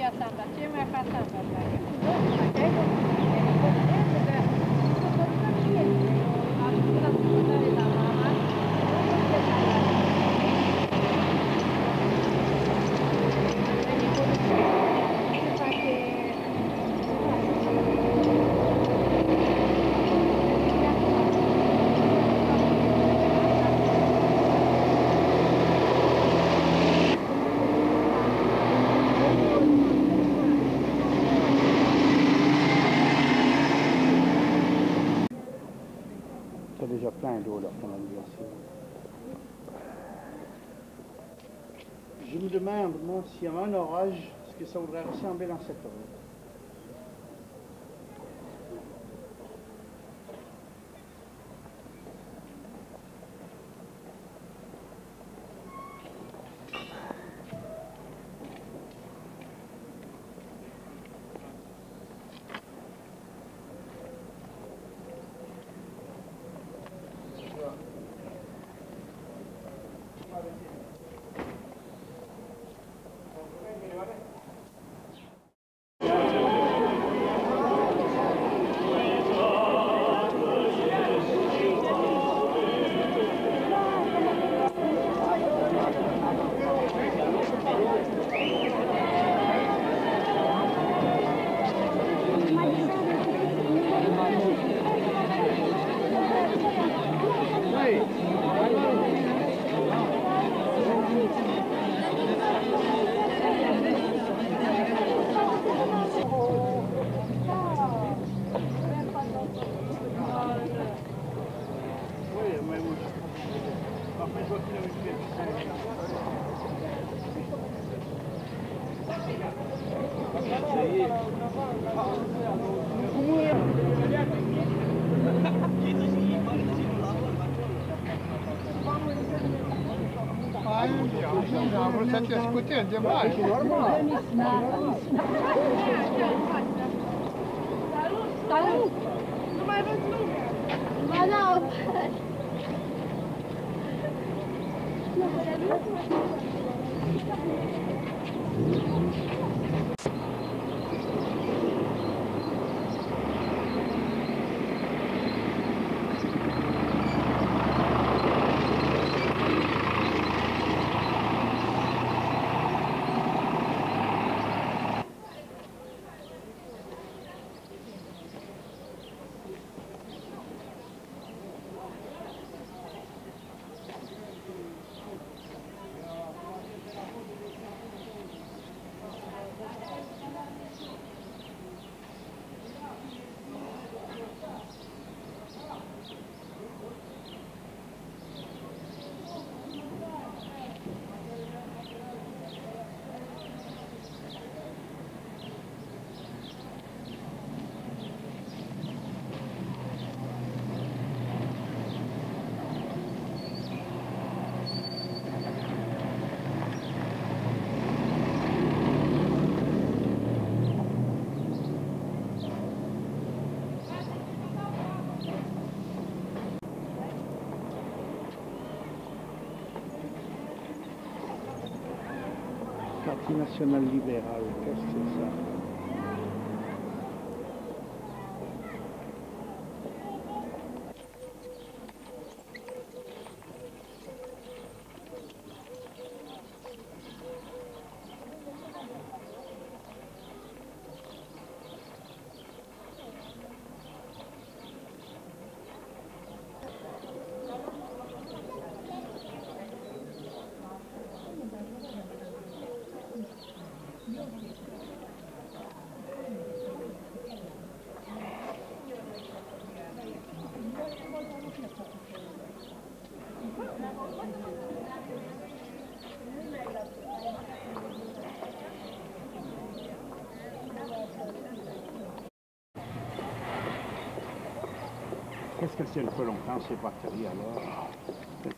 Caçamba, tinha uma caçamba, aqui, dois, aqui, dois. Je me demande, moi, s'il y avait un orage, ce que ça voudrait ressembler dans cette eau. Am vrut să te scutem de mare. normal. Salut! Nu mai văd lumea! Ba da! Parti national multinazionale liberale, cazzo sa. Esatto. Qu'est-ce qu'elles tiennent pas longtemps, ces batteries, alors? Des